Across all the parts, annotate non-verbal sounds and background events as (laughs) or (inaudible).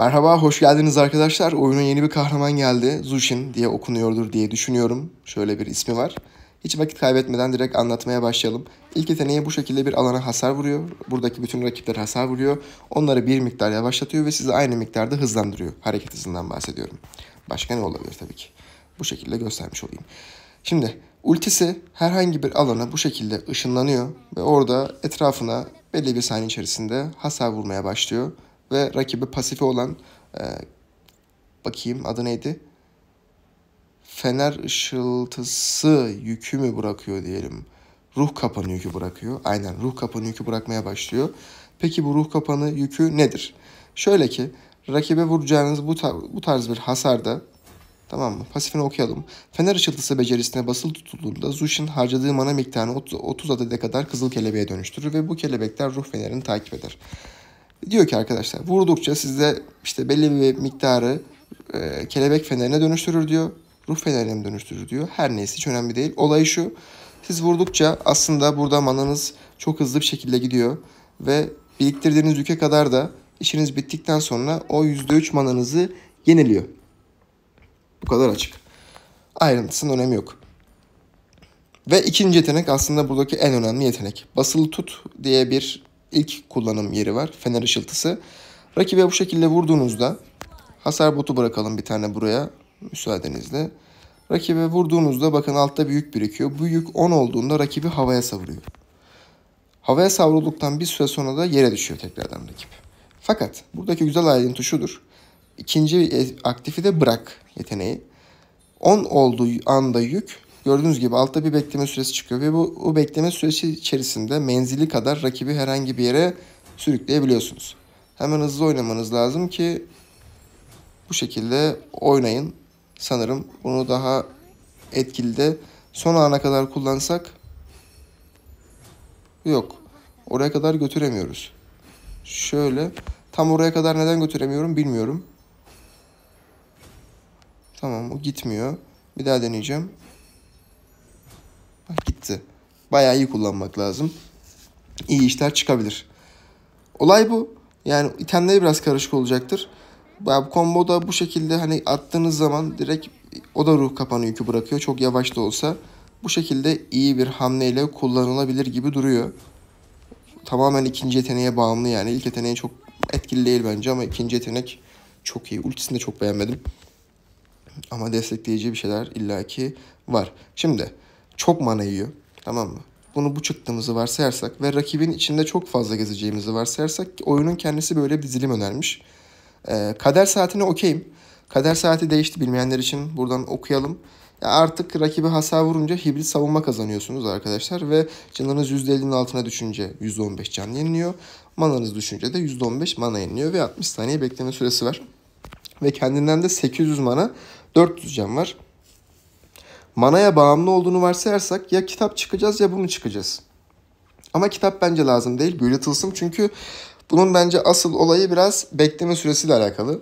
Merhaba, hoş geldiniz arkadaşlar. Oyunun yeni bir kahraman geldi. Zushin diye okunuyordur diye düşünüyorum. Şöyle bir ismi var. Hiç vakit kaybetmeden direkt anlatmaya başlayalım. İlk yeteneği bu şekilde bir alana hasar vuruyor. Buradaki bütün rakipler hasar vuruyor. Onları bir miktar yavaşlatıyor ve sizi aynı miktarda hızlandırıyor. Hareket hızından bahsediyorum. Başka ne olabilir tabii ki. Bu şekilde göstermiş olayım. Şimdi ultisi herhangi bir alana bu şekilde ışınlanıyor ve orada etrafına belli bir saniye içerisinde hasar vurmaya başlıyor ve rakibi pasifi olan e, bakayım adı neydi? Fener ışıltısı yükü mü bırakıyor diyelim. Ruh kapanı yükü bırakıyor. Aynen ruh kapanı yükü bırakmaya başlıyor. Peki bu ruh kapanı yükü nedir? Şöyle ki rakibe vuracağınız bu, tar- bu tarz bir hasarda Tamam mı? Pasifini okuyalım. Fener ışıltısı becerisine basılı tutulduğunda Zushin harcadığı mana miktarını 30, 30 adede kadar kızıl kelebeğe dönüştürür ve bu kelebekler ruh fenerini takip eder. Diyor ki arkadaşlar vurdukça sizde işte belli bir miktarı e, kelebek fenerine dönüştürür diyor. Ruh fenerine mi dönüştürür diyor. Her neyse hiç önemli değil. Olay şu. Siz vurdukça aslında burada mananız çok hızlı bir şekilde gidiyor. Ve biriktirdiğiniz yüke kadar da işiniz bittikten sonra o %3 mananızı yeniliyor. Bu kadar açık. Ayrıntısının önemi yok. Ve ikinci yetenek aslında buradaki en önemli yetenek. Basılı tut diye bir ilk kullanım yeri var. Fener ışıltısı. Rakibe bu şekilde vurduğunuzda hasar botu bırakalım bir tane buraya müsaadenizle. Rakibe vurduğunuzda bakın altta bir yük birikiyor. Bu yük 10 olduğunda rakibi havaya savuruyor. Havaya savrulduktan bir süre sonra da yere düşüyor tekrardan rakip. Fakat buradaki güzel ayrıntı şudur. İkinci aktifi de bırak yeteneği. 10 olduğu anda yük gördüğünüz gibi altta bir bekleme süresi çıkıyor ve bu, bu bekleme süresi içerisinde menzili kadar rakibi herhangi bir yere sürükleyebiliyorsunuz. Hemen hızlı oynamanız lazım ki bu şekilde oynayın. Sanırım bunu daha etkili de son ana kadar kullansak yok. Oraya kadar götüremiyoruz. Şöyle tam oraya kadar neden götüremiyorum bilmiyorum. Tamam o gitmiyor. Bir daha deneyeceğim. Gitti. Bayağı iyi kullanmak lazım. İyi işler çıkabilir. Olay bu. Yani itemleri biraz karışık olacaktır. Bu komboda bu şekilde hani attığınız zaman direkt o da ruh kapanı yükü bırakıyor. Çok yavaş da olsa bu şekilde iyi bir hamleyle kullanılabilir gibi duruyor. Tamamen ikinci yeteneğe bağımlı yani. İlk yeteneği çok etkili değil bence ama ikinci yetenek çok iyi. Ultisini de çok beğenmedim. Ama destekleyici bir şeyler illaki var. Şimdi çok mana yiyor. Tamam mı? Bunu bu çıktığımızı varsayarsak ve rakibin içinde çok fazla gezeceğimizi varsayarsak oyunun kendisi böyle bir dizilim önermiş. Ee, kader saatine okeyim. Kader saati değişti bilmeyenler için buradan okuyalım. Ya artık rakibi hasar vurunca hibrit savunma kazanıyorsunuz arkadaşlar ve canınız %50'nin altına düşünce %15 can yeniliyor. Mananız düşünce de %15 mana yeniliyor ve 60 saniye bekleme süresi var. Ve kendinden de 800 mana 400 can var. Manaya bağımlı olduğunu varsayarsak ya kitap çıkacağız ya bunu çıkacağız. Ama kitap bence lazım değil. Böyle tılsım çünkü bunun bence asıl olayı biraz bekleme süresiyle alakalı.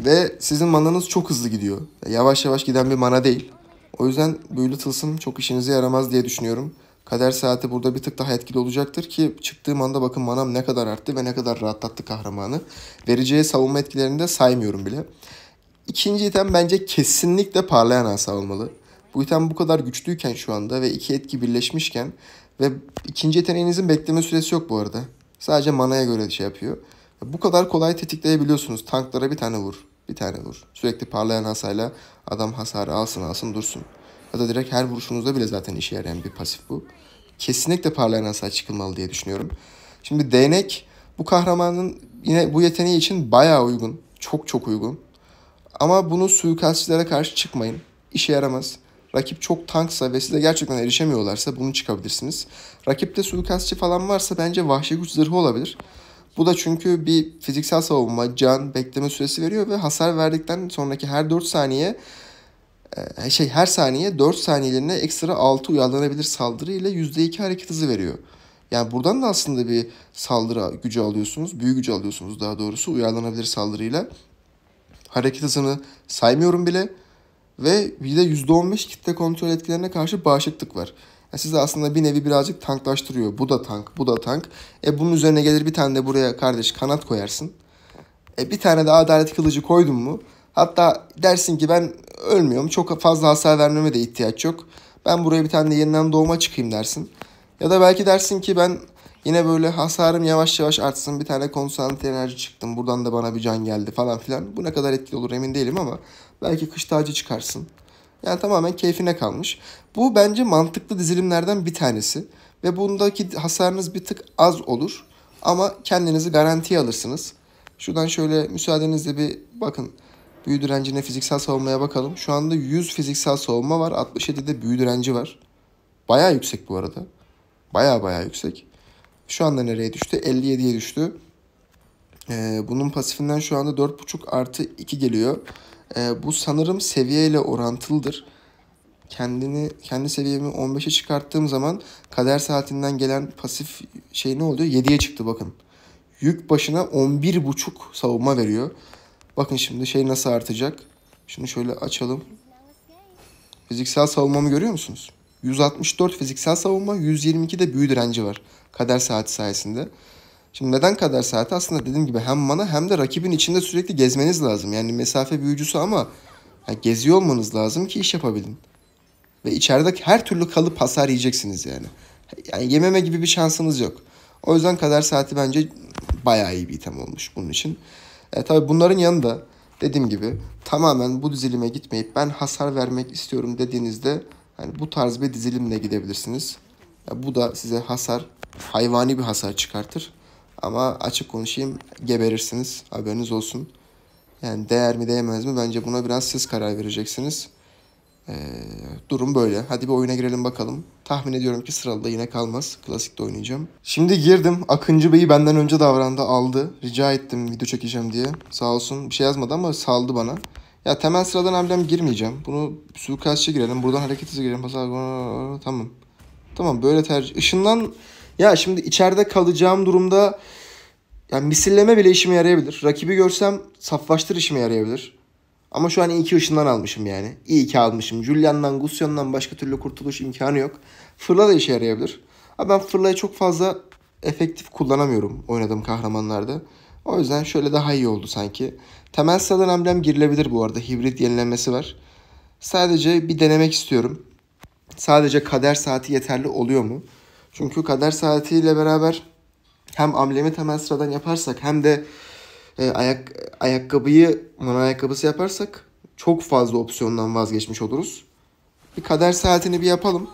Ve sizin mananız çok hızlı gidiyor. Yavaş yavaş giden bir mana değil. O yüzden büyülü tılsım çok işinize yaramaz diye düşünüyorum. Kader saati burada bir tık daha etkili olacaktır ki çıktığım anda bakın manam ne kadar arttı ve ne kadar rahatlattı kahramanı. Vereceği savunma etkilerini de saymıyorum bile. İkinci item bence kesinlikle parlayan asa olmalı. Bu item bu kadar güçlüyken şu anda ve iki etki birleşmişken ve ikinci yeteneğinizin bekleme süresi yok bu arada. Sadece manaya göre şey yapıyor. Bu kadar kolay tetikleyebiliyorsunuz. Tanklara bir tane vur. Bir tane vur. Sürekli parlayan hasayla adam hasarı alsın alsın dursun. Ya da direkt her vuruşunuzda bile zaten işe yarayan bir pasif bu. Kesinlikle parlayan hasar çıkılmalı diye düşünüyorum. Şimdi değnek bu kahramanın yine bu yeteneği için bayağı uygun. Çok çok uygun. Ama bunu suikastçilere karşı çıkmayın. İşe yaramaz. Rakip çok tanksa ve size gerçekten erişemiyorlarsa bunu çıkabilirsiniz. Rakipte suikastçı falan varsa bence vahşi güç zırhı olabilir. Bu da çünkü bir fiziksel savunma, can, bekleme süresi veriyor ve hasar verdikten sonraki her 4 saniye e, şey her saniye 4 saniyeliğine ekstra 6 uyarlanabilir saldırı ile %2 hareket hızı veriyor. Yani buradan da aslında bir saldırı gücü alıyorsunuz. Büyü gücü alıyorsunuz daha doğrusu uyarlanabilir saldırıyla. Hareket hızını saymıyorum bile. Ve bir de %15 kitle kontrol etkilerine karşı bağışıklık var. Yani sizi aslında bir nevi birazcık tanklaştırıyor. Bu da tank, bu da tank. E bunun üzerine gelir bir tane de buraya kardeş kanat koyarsın. E, bir tane de adalet kılıcı koydun mu? Hatta dersin ki ben ölmüyorum. Çok fazla hasar vermeme de ihtiyaç yok. Ben buraya bir tane de yeniden doğuma çıkayım dersin. Ya da belki dersin ki ben yine böyle hasarım yavaş yavaş artsın. Bir tane konsantre enerji çıktım. Buradan da bana bir can geldi falan filan. Bu ne kadar etkili olur emin değilim ama belki kış tacı çıkarsın. Yani tamamen keyfine kalmış. Bu bence mantıklı dizilimlerden bir tanesi. Ve bundaki hasarınız bir tık az olur. Ama kendinizi garantiye alırsınız. Şuradan şöyle müsaadenizle bir bakın. Büyü direncine fiziksel savunmaya bakalım. Şu anda 100 fiziksel savunma var. 67'de büyü direnci var. Baya yüksek bu arada. Baya baya yüksek. Şu anda nereye düştü? 57'ye düştü. Ee, bunun pasifinden şu anda 4.5 artı 2 geliyor. Ee, bu sanırım seviyeyle orantılıdır. Kendini kendi seviyemi 15'e çıkarttığım zaman kader saatinden gelen pasif şey ne oluyor? 7'ye çıktı bakın. Yük başına 11.5 savunma veriyor. Bakın şimdi şey nasıl artacak. Şunu şöyle açalım. Fiziksel savunmamı görüyor musunuz? 164 fiziksel savunma, 122 de büyü direnci var. Kader saati sayesinde. Şimdi neden kader saati? Aslında dediğim gibi hem mana hem de rakibin içinde sürekli gezmeniz lazım. Yani mesafe büyücüsü ama yani geziyor olmanız lazım ki iş yapabilin. Ve içeride her türlü kalıp hasar yiyeceksiniz yani. Yani yememe gibi bir şansınız yok. O yüzden kader saati bence bayağı iyi bir item olmuş bunun için. E, tabii bunların yanında dediğim gibi tamamen bu dizilime gitmeyip ben hasar vermek istiyorum dediğinizde yani bu tarz bir dizilimle gidebilirsiniz. Bu da size hasar, hayvani bir hasar çıkartır. Ama açık konuşayım geberirsiniz. Haberiniz olsun. Yani değer mi değmez mi bence buna biraz siz karar vereceksiniz. Ee, durum böyle. Hadi bir oyuna girelim bakalım. Tahmin ediyorum ki sıralı da yine kalmaz. Klasikte oynayacağım. Şimdi girdim. Akıncı Bey'i benden önce davrandı aldı. Rica ettim video çekeceğim diye. Sağ olsun bir şey yazmadı ama saldı bana. Ya temel sıradan amblem girmeyeceğim. Bunu suikastçı girelim. Buradan hareket hızı girelim. Tamam. Tamam böyle tercih. Işından ya şimdi içeride kalacağım durumda yani misilleme bile işime yarayabilir. Rakibi görsem saflaştır işime yarayabilir. Ama şu an iyi ki ışından almışım yani. İyi ki almışım. Julian'dan, Gusion'dan başka türlü kurtuluş imkanı yok. Fırla da işe yarayabilir. Ama ben fırlayı çok fazla efektif kullanamıyorum oynadığım kahramanlarda. O yüzden şöyle daha iyi oldu sanki. Temel sıradan amblem girilebilir bu arada. Hibrit yenilenmesi var. Sadece bir denemek istiyorum. Sadece kader saati yeterli oluyor mu? Çünkü kader saatiyle beraber hem amblemi temel sıradan yaparsak hem de e, ayak ayakkabıyı mana ayakkabısı yaparsak çok fazla opsiyondan vazgeçmiş oluruz. Bir kader saatini bir yapalım.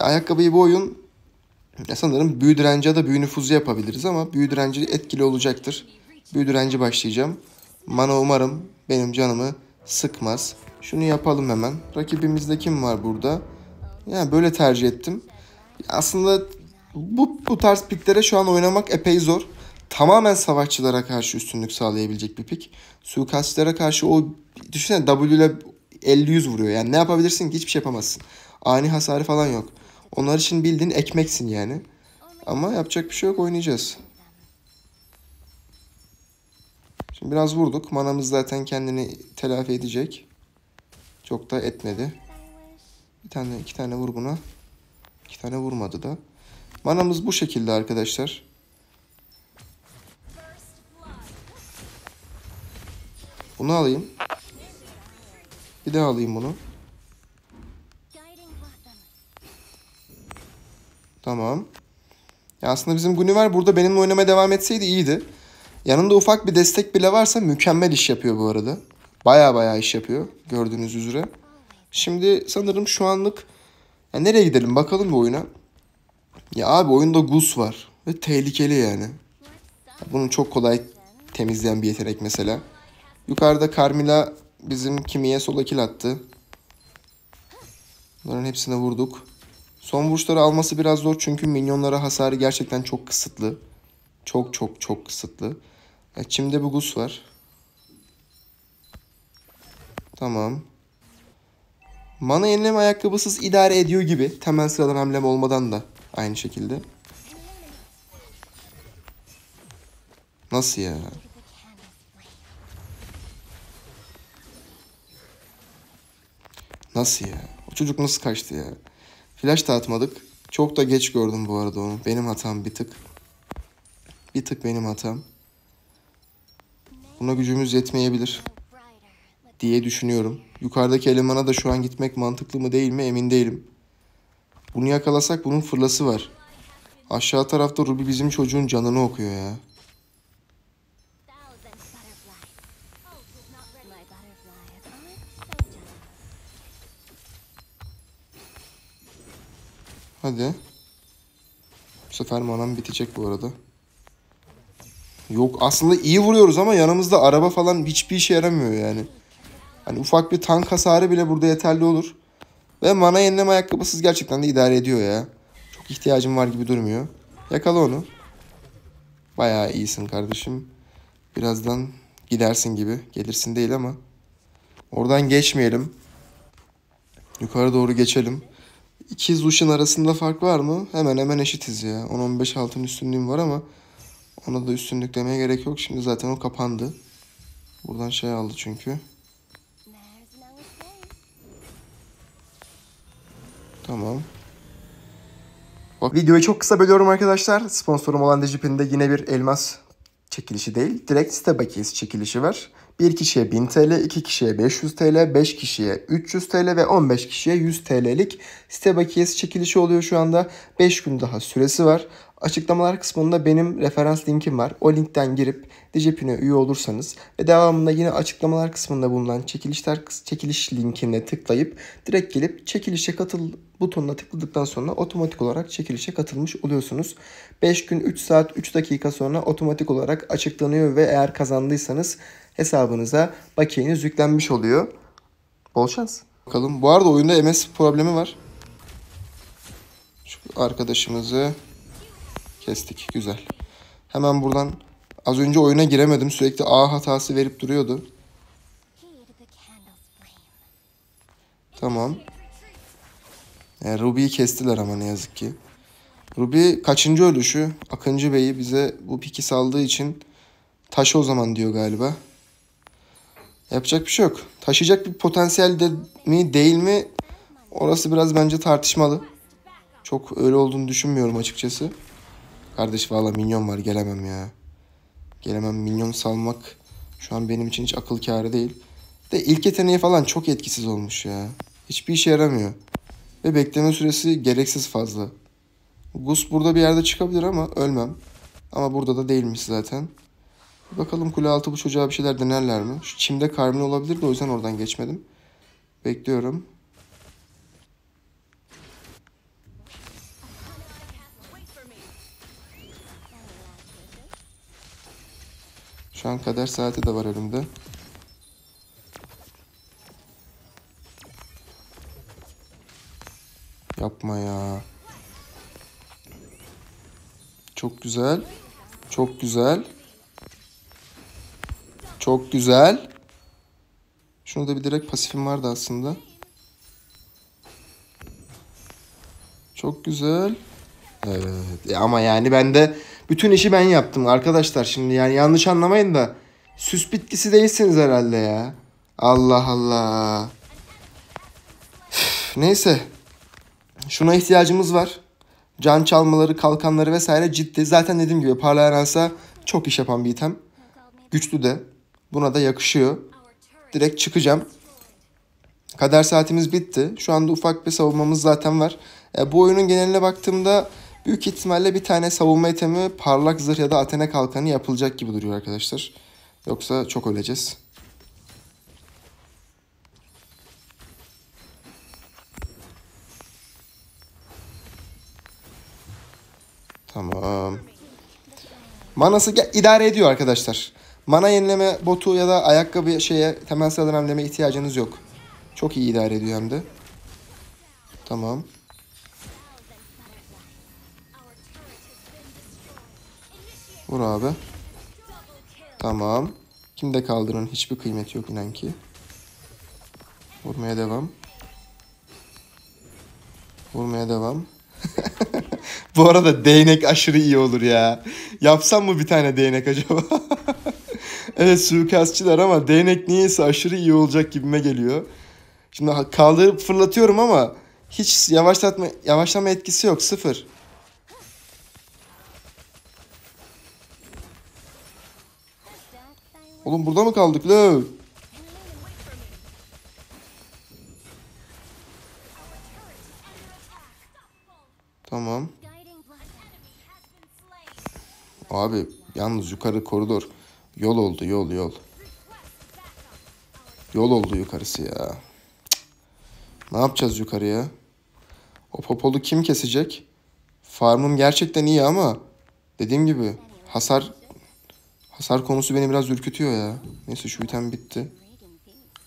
E, ayakkabıyı bu oyun ya sanırım büyü direnci ya da büyü nüfuzu yapabiliriz ama büyü direnci etkili olacaktır. Büyü direnci başlayacağım. Mana umarım benim canımı sıkmaz. Şunu yapalım hemen. Rakibimizde kim var burada? Yani böyle tercih ettim. Aslında bu, bu tarz piklere şu an oynamak epey zor. Tamamen savaşçılara karşı üstünlük sağlayabilecek bir pik. Suikastçilere karşı o düşünsene W ile 50-100 vuruyor. Yani ne yapabilirsin ki hiçbir şey yapamazsın. Ani hasarı falan yok. Onlar için bildiğin ekmeksin yani. Ama yapacak bir şey yok oynayacağız. Şimdi biraz vurduk. Manamız zaten kendini telafi edecek. Çok da etmedi. Bir tane iki tane vur buna. İki tane vurmadı da. Manamız bu şekilde arkadaşlar. Bunu alayım. Bir daha alayım bunu. Tamam. Ya aslında bizim Guniver burada benimle oynamaya devam etseydi iyiydi. Yanında ufak bir destek bile varsa mükemmel iş yapıyor bu arada. Baya baya iş yapıyor gördüğünüz üzere. Şimdi sanırım şu anlık ya nereye gidelim bakalım bu oyuna. Ya abi oyunda Gus var ve tehlikeli yani. Ya bunu çok kolay temizleyen bir yetenek mesela. Yukarıda Carmilla bizim kimiye sola kill attı. Bunların hepsine vurduk. Son vuruşları alması biraz zor çünkü minyonlara hasarı gerçekten çok kısıtlı. Çok çok çok kısıtlı. Evet, şimdi bu Gus var. Tamam. Mana yenileme ayakkabısız idare ediyor gibi. Temel sıradan hamlem olmadan da aynı şekilde. Nasıl ya? Nasıl ya? O çocuk nasıl kaçtı ya? Flash da atmadık. Çok da geç gördüm bu arada onu. Benim hatam bir tık. Bir tık benim hatam. Buna gücümüz yetmeyebilir diye düşünüyorum. Yukarıdaki elemana da şu an gitmek mantıklı mı değil mi emin değilim. Bunu yakalasak bunun fırlası var. Aşağı tarafta Ruby bizim çocuğun canını okuyor ya. Hadi. Bu sefer manam bitecek bu arada. Yok aslında iyi vuruyoruz ama yanımızda araba falan hiçbir işe yaramıyor yani. Hani ufak bir tank hasarı bile burada yeterli olur. Ve mana yenileme ayakkabısız gerçekten de idare ediyor ya. Çok ihtiyacım var gibi durmuyor. Yakala onu. Bayağı iyisin kardeşim. Birazdan gidersin gibi. Gelirsin değil ama. Oradan geçmeyelim. Yukarı doğru geçelim. İki Zushin arasında fark var mı? Hemen hemen eşitiz ya. 10-15 altın üstünlüğüm var ama ona da üstünlük demeye gerek yok. Şimdi zaten o kapandı. Buradan şey aldı çünkü. Tamam. Bak, videoyu çok kısa bölüyorum arkadaşlar. Sponsorum olan Digipin'de yine bir elmas çekilişi değil. Direkt site bakiyesi çekilişi var. Bir kişiye 1000 TL, iki kişiye 500 TL, 5 kişiye 300 TL ve 15 kişiye 100 TL'lik site bakiyesi çekilişi oluyor şu anda. 5 gün daha süresi var. Açıklamalar kısmında benim referans linkim var. O linkten girip Digipin'e üye olursanız ve devamında yine açıklamalar kısmında bulunan çekilişler çekiliş linkine tıklayıp direkt gelip çekilişe katıl butonuna tıkladıktan sonra otomatik olarak çekilişe katılmış oluyorsunuz. 5 gün 3 saat 3 dakika sonra otomatik olarak açıklanıyor ve eğer kazandıysanız hesabınıza bakiyeniz yüklenmiş oluyor. Bol şans. Bakalım. Bu arada oyunda MS problemi var. Şu arkadaşımızı kestik. Güzel. Hemen buradan az önce oyuna giremedim. Sürekli A hatası verip duruyordu. Tamam. Yani Ruby'yi kestiler ama ne yazık ki. Ruby kaçıncı ölüşü? Akıncı Bey'i bize bu piki saldığı için taşı o zaman diyor galiba. Yapacak bir şey yok. Taşıyacak bir potansiyel de mi değil mi? Orası biraz bence tartışmalı. Çok öyle olduğunu düşünmüyorum açıkçası. Kardeş valla minyon var gelemem ya. Gelemem minyon salmak şu an benim için hiç akıl kârı değil. De ilk yeteneği falan çok etkisiz olmuş ya. Hiçbir işe yaramıyor. Ve bekleme süresi gereksiz fazla. Gus burada bir yerde çıkabilir ama ölmem. Ama burada da değilmiş zaten. Bakalım kule altı bu çocuğa bir şeyler denerler mi? Şu çimde Carmine olabilir de o yüzden oradan geçmedim. Bekliyorum. Şu an kader saati de var elimde. Yapma ya. Çok güzel. Çok güzel. Çok güzel. Şunu da bir direkt pasifim vardı aslında. Çok güzel. Evet. Ya ama yani ben de bütün işi ben yaptım arkadaşlar. Şimdi yani yanlış anlamayın da süs bitkisi değilsiniz herhalde ya. Allah Allah. Üf, neyse. Şuna ihtiyacımız var. Can çalmaları, kalkanları vesaire ciddi. Zaten dediğim gibi parlayan çok iş yapan bir item. Güçlü de. Buna da yakışıyor. Direkt çıkacağım. Kader saatimiz bitti. Şu anda ufak bir savunmamız zaten var. E, bu oyunun geneline baktığımda büyük ihtimalle bir tane savunma itemi parlak zırh ya da Athena kalkanı yapılacak gibi duruyor arkadaşlar. Yoksa çok öleceğiz. Tamam. Manası idare ediyor arkadaşlar. Mana yenileme botu ya da ayakkabı şeye temel hamleme ihtiyacınız yok. Çok iyi idare ediyor hem de. Tamam. Vur abi. Tamam. Kimde kaldırın hiçbir kıymeti yok inan ki. Vurmaya devam. Vurmaya devam. (laughs) Bu arada değnek aşırı iyi olur ya. Yapsam mı bir tane değnek acaba? (laughs) evet suikastçılar ama değnek niyeyse aşırı iyi olacak gibime geliyor. Şimdi kaldırıp fırlatıyorum ama hiç yavaşlatma yavaşlama etkisi yok sıfır. Oğlum burada mı kaldık lo? Tamam. Abi yalnız yukarı koridor. Yol oldu yol yol. Yol oldu yukarısı ya. Ne yapacağız yukarıya? O popolu kim kesecek? Farmım gerçekten iyi ama dediğim gibi hasar hasar konusu beni biraz ürkütüyor ya. Neyse şu item bitti.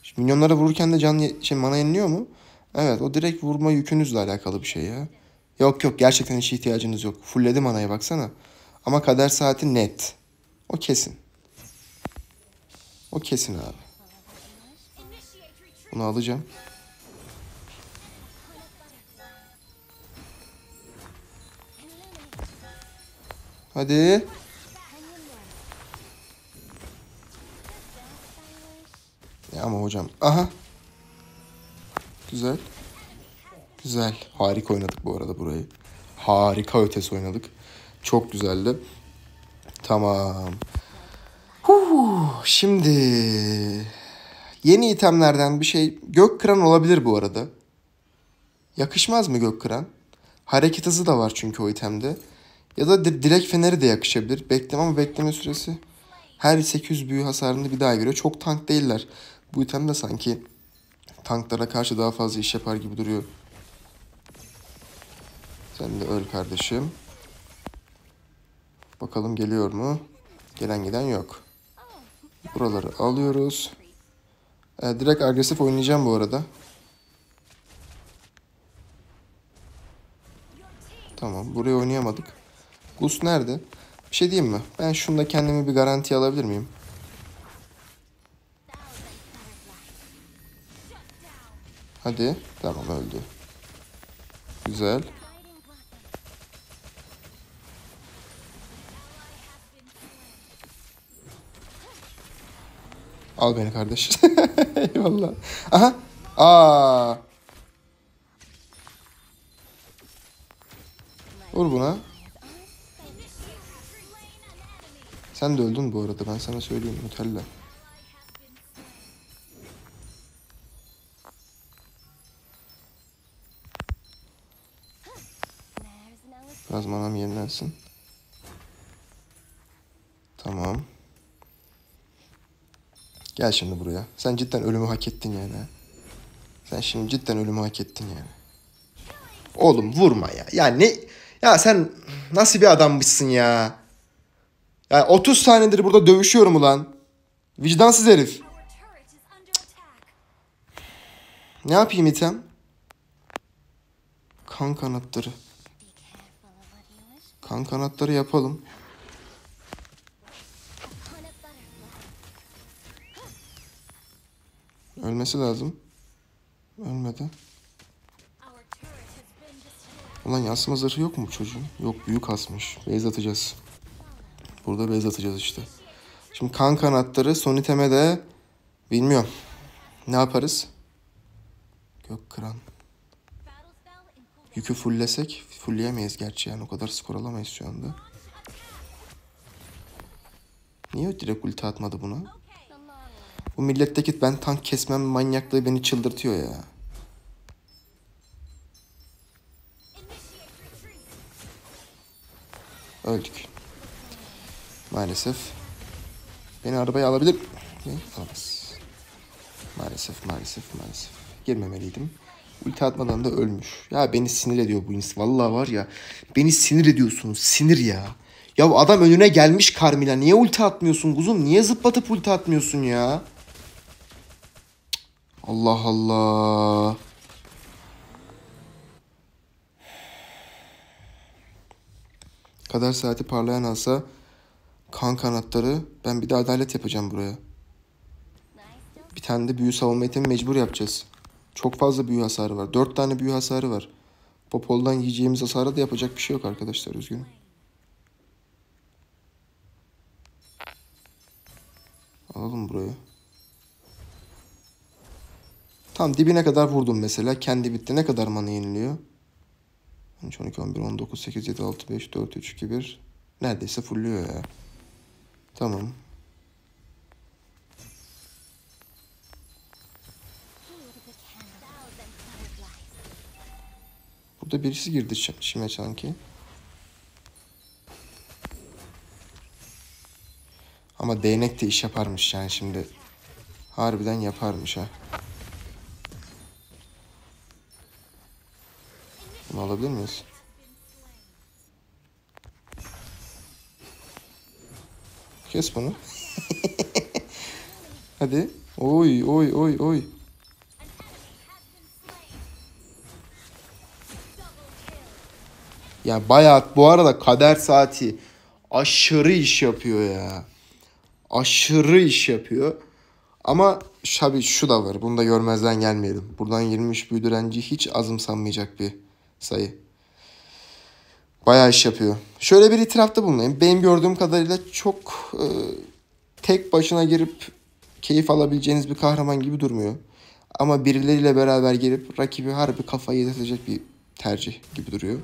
Şimdi minyonlara vururken de can şey mana yeniliyor mu? Evet o direkt vurma yükünüzle alakalı bir şey ya. Yok yok gerçekten hiç ihtiyacınız yok. Fullledim manayı baksana. Ama kader saati net. O kesin. O kesin abi. Bunu alacağım. Hadi. Ya ama hocam. Aha. Güzel. Güzel. Harika oynadık bu arada burayı. Harika ötesi oynadık. Çok güzeldi. Tamam. Huh, şimdi yeni itemlerden bir şey gök kıran olabilir bu arada. Yakışmaz mı gök kıran? Hareket hızı da var çünkü o itemde. Ya da di- direkt feneri de yakışabilir. Bekleme ama bekleme süresi her 800 büyü hasarını bir daha göre çok tank değiller. Bu item de sanki tanklara karşı daha fazla iş yapar gibi duruyor. Sen de öl kardeşim. Bakalım geliyor mu? Gelen giden yok. Buraları alıyoruz. Ee, direkt agresif oynayacağım bu arada. Tamam burayı oynayamadık. Gus nerede? Bir şey diyeyim mi? Ben şunda kendimi bir garanti alabilir miyim? Hadi. Tamam öldü. Güzel. Al beni kardeş. (laughs) Eyvallah. Aha. Aa. Vur buna. Sen de öldün bu arada ben sana söyleyeyim Nutella. Biraz manam yenilensin. Tamam. Gel şimdi buraya. Sen cidden ölümü hak ettin yani. ha. Sen şimdi cidden ölümü hak ettin yani. Oğlum vurma ya. Ya ne? Ya sen nasıl bir adammışsın ya? Ya 30 saniyedir burada dövüşüyorum ulan. Vicdansız herif. Ne yapayım item? Kan kanatları. Kan kanatları yapalım. Ölmesi lazım. Ölmedi. Ulan yansıma zırhı yok mu çocuğun? Yok büyük asmış. Beyz atacağız. Burada beyz atacağız işte. Şimdi kan kanatları son iteme de bilmiyorum. Ne yaparız? Gök kıran. Yükü fulllesek fullleyemeyiz gerçi yani o kadar skor alamayız şu anda. Niye direkt ulti atmadı buna? Bu milletteki ben tank kesmem manyaklığı beni çıldırtıyor ya. Öldük. Maalesef. Beni arabaya alabilir mi? Alamaz. Maalesef, maalesef, maalesef. Girmemeliydim. Ulti atmadan da ölmüş. Ya beni sinir ediyor bu insan. Vallahi var ya. Beni sinir ediyorsunuz. Sinir ya. Ya adam önüne gelmiş Carmilla. Niye ulti atmıyorsun kuzum? Niye zıplatıp ulti atmıyorsun ya? Allah Allah. Kader saati parlayan alsa kan kanatları ben bir de adalet yapacağım buraya. Bir tane de büyü savunma itemi mecbur yapacağız. Çok fazla büyü hasarı var. Dört tane büyü hasarı var. Popol'dan yiyeceğimiz hasara da yapacak bir şey yok arkadaşlar üzgünüm. Alalım burayı. Tam dibine kadar vurdum mesela. Kendi bitti. Ne kadar mana yeniliyor? 13, 12, 11, 19, 8, 7, 6, 5, 4, 3, 2, 1. Neredeyse fulluyor ya. Tamam. Burada birisi girdi şimdi sanki. Ama değnek de iş yaparmış yani şimdi. Harbiden yaparmış ha. Bunu alabilir miyiz? Kes bunu. (laughs) Hadi. Oy oy oy oy. Ya bayağı bu arada kader saati aşırı iş yapıyor ya. Aşırı iş yapıyor. Ama tabii şu da var. Bunu da görmezden gelmeyelim. Buradan 23 büyü direnci hiç azımsanmayacak bir sayı. Bayağı iş yapıyor. Şöyle bir itirafta bulunayım. Benim gördüğüm kadarıyla çok e, tek başına girip keyif alabileceğiniz bir kahraman gibi durmuyor. Ama birileriyle beraber girip rakibi harbi kafayı yedirtecek bir tercih gibi duruyor.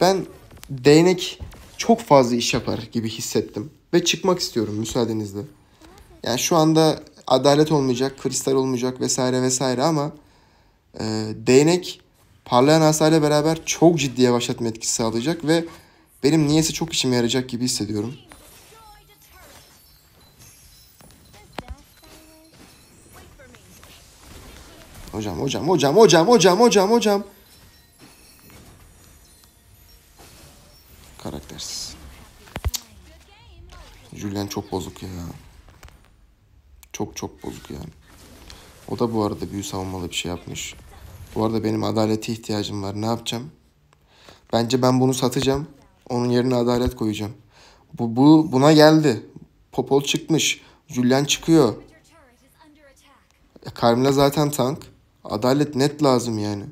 Ben değnek çok fazla iş yapar gibi hissettim. Ve çıkmak istiyorum müsaadenizle. Yani şu anda adalet olmayacak, kristal olmayacak vesaire vesaire ama e, değnek parlayan hasarla beraber çok ciddi yavaşlatma etkisi sağlayacak ve benim niyeyse çok işime yarayacak gibi hissediyorum. Hocam hocam hocam hocam hocam hocam hocam. Karaktersiz. Julian çok bozuk ya. Çok çok bozuk yani. O da bu arada büyü savunmalı bir şey yapmış. Bu arada benim adalete ihtiyacım var. Ne yapacağım? Bence ben bunu satacağım. Onun yerine adalet koyacağım. Bu, bu buna geldi. Popol çıkmış. Julian çıkıyor. E, Carmilla zaten tank. Adalet net lazım yani.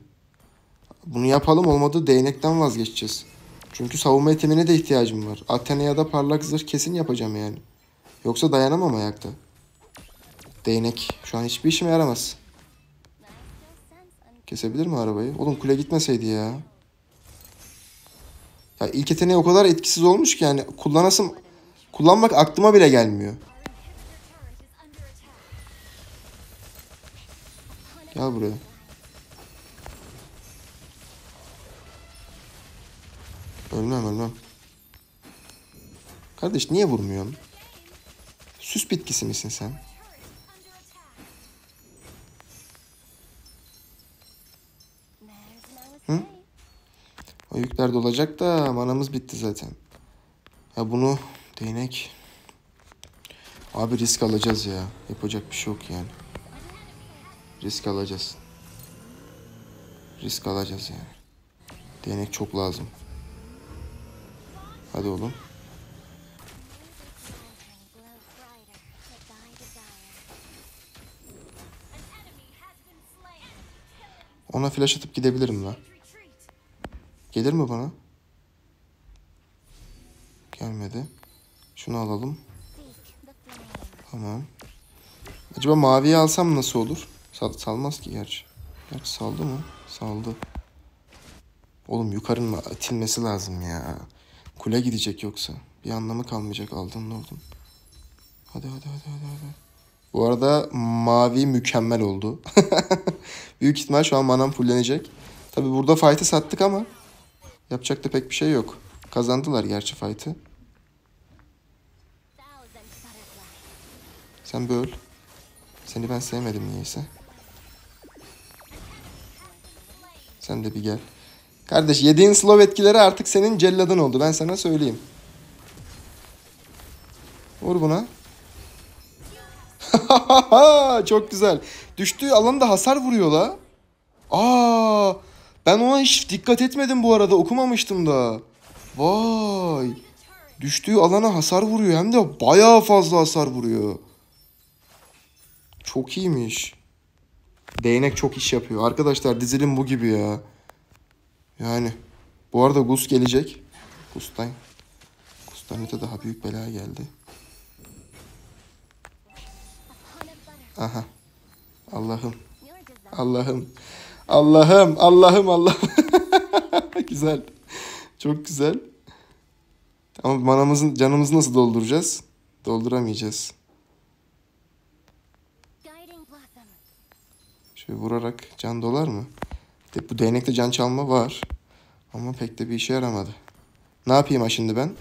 Bunu yapalım olmadı değnekten vazgeçeceğiz. Çünkü savunma itemine de ihtiyacım var. Athena ya da parlak zırh kesin yapacağım yani. Yoksa dayanamam ayakta. Değnek şu an hiçbir işime yaramaz. Kesebilir mi arabayı? Oğlum kule gitmeseydi ya. Ya ilk yeteneği o kadar etkisiz olmuş ki yani kullanasım kullanmak aklıma bile gelmiyor. Gel buraya. Ölmem ölmem. Kardeş niye vurmuyorsun? Süs bitkisi misin sen? Hı? O yükler dolacak da manamız bitti zaten. Ya bunu değnek. Abi risk alacağız ya. Yapacak bir şey yok yani. Risk alacağız. Risk alacağız yani. Değnek çok lazım. Hadi oğlum. Ona flash atıp gidebilirim lan. Gelir mi bana? Gelmedi. Şunu alalım. Tamam. Acaba maviyi alsam nasıl olur? Sal- salmaz ki gerçi. Gerçi saldı mı? Saldı. Oğlum yukarının itilmesi lazım ya. Kule gidecek yoksa. Bir anlamı kalmayacak aldın ordun. Hadi hadi hadi hadi hadi. Bu arada mavi mükemmel oldu. (laughs) Büyük ihtimal şu an manam fullenecek. Tabi burada fight'ı sattık ama yapacak da pek bir şey yok. Kazandılar gerçi fight'ı. Sen böl. Seni ben sevmedim niyeyse. Sen de bir gel. Kardeş yediğin slow etkileri artık senin celladın oldu. Ben sana söyleyeyim. Vur buna. (laughs) Çok güzel. Düştüğü alanda hasar vuruyor la. Aa, ben ona hiç dikkat etmedim bu arada. Okumamıştım da. Vay. Düştüğü alana hasar vuruyor. Hem de bayağı fazla hasar vuruyor. Çok iyiymiş. Değnek çok iş yapıyor. Arkadaşlar dizilim bu gibi ya. Yani. Bu arada Gus gelecek. Gus'tan. Gus'tan öte daha büyük bela geldi. Aha. Allah'ım. Allah'ım. Allah'ım. Allah'ım. Allah'ım. (laughs) güzel. Çok güzel. Ama manamızın canımızı nasıl dolduracağız? Dolduramayacağız. Şöyle vurarak can dolar mı? De, bu değnekte can çalma var. Ama pek de bir işe yaramadı. Ne yapayım ha şimdi ben?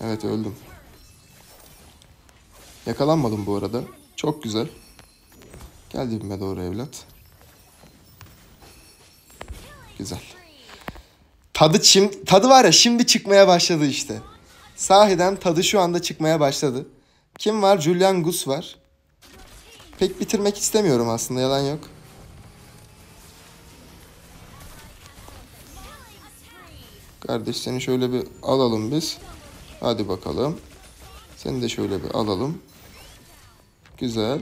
Evet öldüm. Yakalanmadım bu arada. Çok güzel. Gel dibime doğru evlat. Güzel. Tadı şimdi tadı var ya şimdi çıkmaya başladı işte. Sahiden tadı şu anda çıkmaya başladı. Kim var? Julian Gus var. Pek bitirmek istemiyorum aslında yalan yok. Kardeş seni şöyle bir alalım biz. Hadi bakalım. Seni de şöyle bir alalım. Güzel.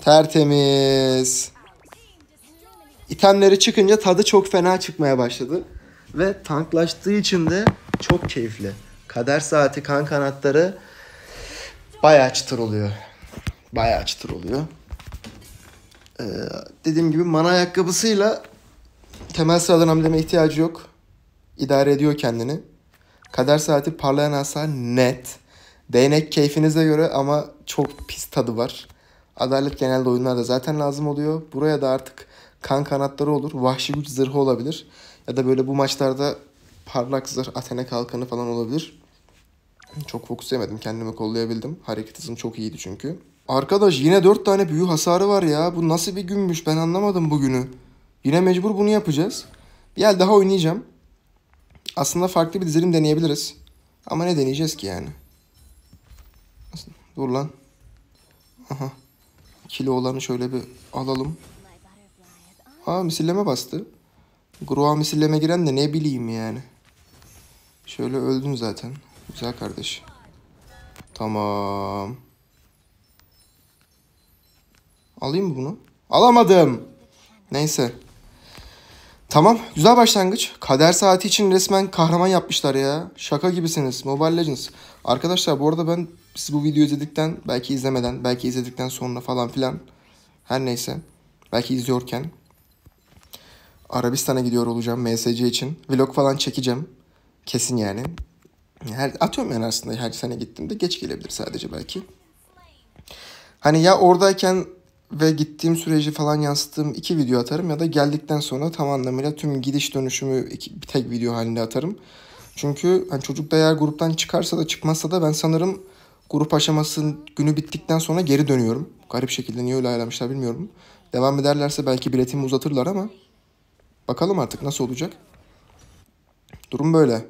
Tertemiz. İtemleri çıkınca tadı çok fena çıkmaya başladı. Ve tanklaştığı için de çok keyifli. Kader saati kan kanatları bayağı çıtır oluyor. Bayağı çıtır oluyor. Ee, dediğim gibi mana ayakkabısıyla temel sıradan hamleme ihtiyacı yok. İdare ediyor kendini. Kader saati parlayan hasar net. Değnek keyfinize göre ama çok pis tadı var. Adalet genelde oyunlarda zaten lazım oluyor. Buraya da artık kan kanatları olur. Vahşi güç zırhı olabilir. Ya da böyle bu maçlarda parlak zırh, Athena kalkanı falan olabilir. Çok fokus yemedim. Kendimi kollayabildim. Hareket hızım çok iyiydi çünkü. Arkadaş yine 4 tane büyü hasarı var ya. Bu nasıl bir günmüş ben anlamadım bugünü. Yine mecbur bunu yapacağız. Bir el daha oynayacağım. Aslında farklı bir dizilim deneyebiliriz. Ama ne deneyeceğiz ki yani? Dur lan. Aha. Kilo olanı şöyle bir alalım. Aa misilleme bastı. Gro'a misilleme giren de ne bileyim yani. Şöyle öldün zaten. Güzel kardeş. Tamam. Alayım mı bunu? Alamadım. Neyse. Tamam. Güzel başlangıç. Kader saati için resmen kahraman yapmışlar ya. Şaka gibisiniz. Mobile Legends. Arkadaşlar bu arada ben siz bu videoyu izledikten, belki izlemeden, belki izledikten sonra falan filan. Her neyse. Belki izliyorken. Arabistan'a gidiyor olacağım MSC için. Vlog falan çekeceğim. Kesin yani. Her, atıyorum yani aslında her sene gittiğimde geç gelebilir sadece belki. Hani ya oradayken ve gittiğim süreci falan yansıttığım iki video atarım ya da geldikten sonra tam anlamıyla tüm gidiş dönüşümü iki, bir tek video halinde atarım. Çünkü hani çocuk da eğer gruptan çıkarsa da çıkmazsa da ben sanırım grup aşaması günü bittikten sonra geri dönüyorum. Garip şekilde niye öyle ayarlamışlar bilmiyorum. Devam ederlerse belki biletimi uzatırlar ama bakalım artık nasıl olacak. Durum böyle.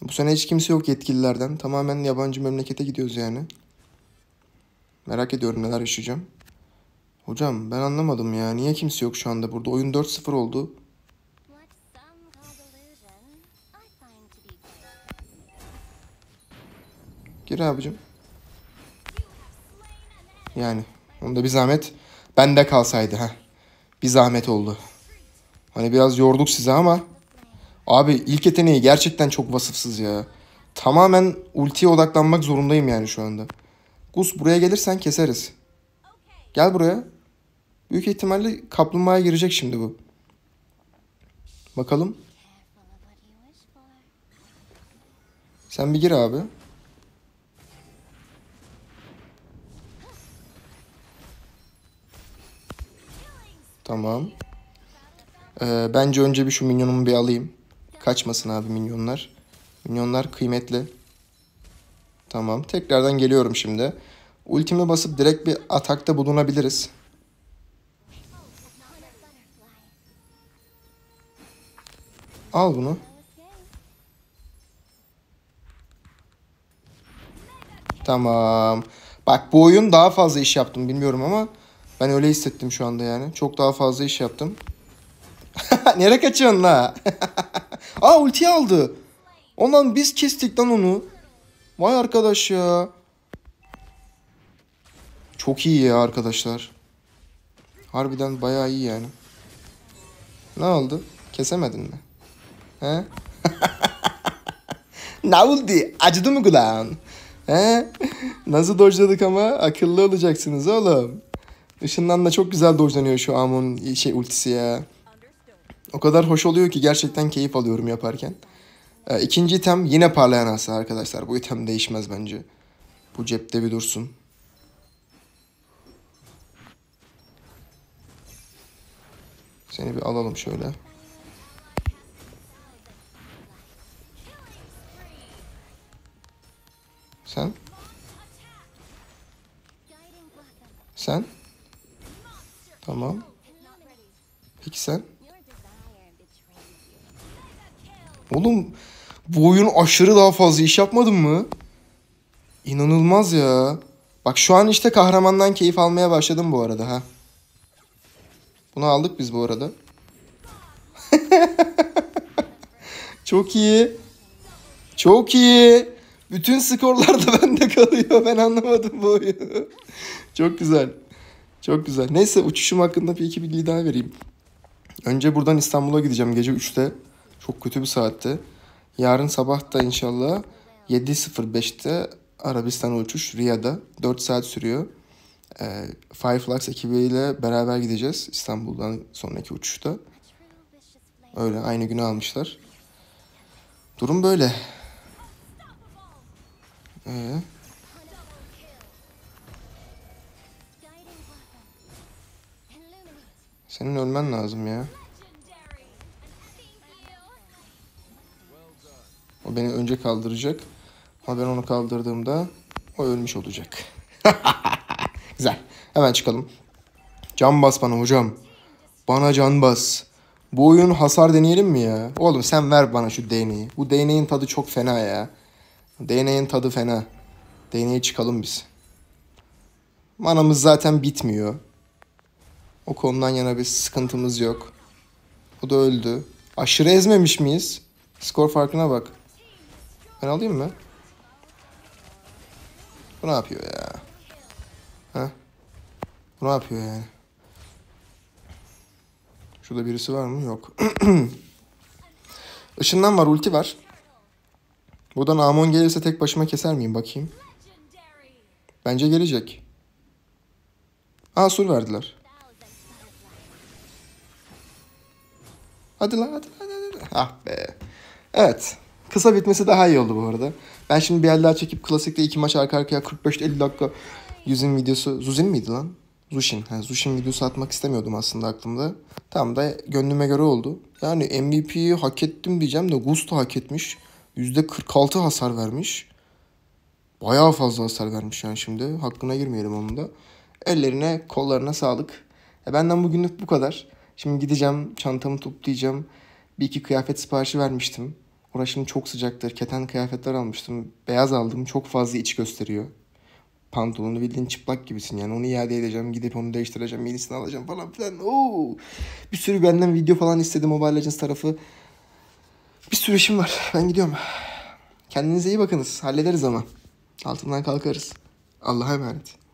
Bu sene hiç kimse yok yetkililerden. Tamamen yabancı memlekete gidiyoruz yani. Merak ediyorum neler yaşayacağım. Hocam ben anlamadım ya. Niye kimse yok şu anda burada? Oyun 4-0 oldu. Gir abicim. Yani onda bir zahmet bende kalsaydı ha. Bir zahmet oldu. Hani biraz yorduk size ama abi ilk yeteneği gerçekten çok vasıfsız ya. Tamamen ultiye odaklanmak zorundayım yani şu anda. Gus buraya gelirsen keseriz. Gel buraya. Büyük ihtimalle kaplumbağaya girecek şimdi bu. Bakalım. Sen bir gir abi. Tamam. Ee, bence önce bir şu minyonumu bir alayım. Kaçmasın abi minyonlar. Minyonlar kıymetli. Tamam. Tekrardan geliyorum şimdi. Ultimi basıp direkt bir atakta bulunabiliriz. Al bunu. Tamam. Bak bu oyun daha fazla iş yaptım bilmiyorum ama ben öyle hissettim şu anda yani. Çok daha fazla iş yaptım. (laughs) Nereye kaçıyorsun la? (laughs) Aa ulti aldı. Ondan biz kestik lan onu. Vay arkadaş ya. Çok iyi ya arkadaşlar. Harbiden bayağı iyi yani. Ne oldu? Kesemedin mi? He? (laughs) ne oldu? Acıdı mı kulağın? He? Nasıl dojladık ama? Akıllı olacaksınız oğlum. Işından da çok güzel dojlanıyor şu Amon şey ultisi ya. O kadar hoş oluyor ki gerçekten keyif alıyorum yaparken. Ee, ikinci item yine parlayan asa arkadaşlar. Bu item değişmez bence. Bu cepte bir dursun. Seni bir alalım şöyle. Sen? Sen? Tamam. Peki sen? Oğlum bu oyun aşırı daha fazla iş yapmadın mı? İnanılmaz ya. Bak şu an işte kahramandan keyif almaya başladım bu arada ha. Bunu aldık biz bu arada. (laughs) Çok iyi. Çok iyi. Bütün skorlar da (laughs) bende kalıyor. Ben anlamadım bu oyunu. Çok güzel. Çok güzel. Neyse uçuşum hakkında bir iki bilgi daha vereyim. Önce buradan İstanbul'a gideceğim gece 3'te. Çok kötü bir saatte. Yarın sabah da inşallah 7.05'te Arabistan uçuş Riyad'a. 4 saat sürüyor. Ee, Fireflux ekibiyle beraber gideceğiz İstanbul'dan sonraki uçuşta. Öyle aynı günü almışlar. Durum böyle. Ee, senin ölmen lazım ya. Beni önce kaldıracak. Ama ben onu kaldırdığımda o ölmüş olacak. (laughs) Güzel. Hemen çıkalım. Can bas bana hocam. Bana can bas. Bu oyun hasar deneyelim mi ya? Oğlum sen ver bana şu değneği. Bu değneğin tadı çok fena ya. Değneğin tadı fena. Değneğe çıkalım biz. Manamız zaten bitmiyor. O konudan yana bir sıkıntımız yok. O da öldü. Aşırı ezmemiş miyiz? Skor farkına bak. Ben alayım mı? Bu ne yapıyor ya? Ha? Bu ne yapıyor yani? Şurada birisi var mı? Yok. (clears throat) Işından var, ulti var. Buradan Amon gelirse tek başıma keser miyim bakayım. Bence gelecek. Aa sur verdiler. Hadi lan hadi hadi hadi. Ah be. Evet. Kısa bitmesi daha iyi oldu bu arada. Ben şimdi bir el daha çekip klasikte iki maç arka arkaya 45-50 dakika Yuzin videosu. Zuzin miydi lan? Zushin. Ha, Zushin videosu atmak istemiyordum aslında aklımda. Tam da gönlüme göre oldu. Yani MVP'yi hak ettim diyeceğim de Gusto hak etmiş. %46 hasar vermiş. Bayağı fazla hasar vermiş yani şimdi. Hakkına girmeyelim onun da. Ellerine, kollarına sağlık. E benden bugünlük bu kadar. Şimdi gideceğim, çantamı toplayacağım. Bir iki kıyafet siparişi vermiştim. Orası şimdi çok sıcaktır. Keten kıyafetler almıştım. Beyaz aldım. Çok fazla iç gösteriyor. Pantolonu bildiğin çıplak gibisin yani. Onu iade edeceğim. Gidip onu değiştireceğim. Yenisini alacağım falan filan. Oo. Bir sürü benden video falan istedi Mobile Legends tarafı. Bir sürü işim var. Ben gidiyorum. Kendinize iyi bakınız. Hallederiz ama. Altından kalkarız. Allah'a emanet.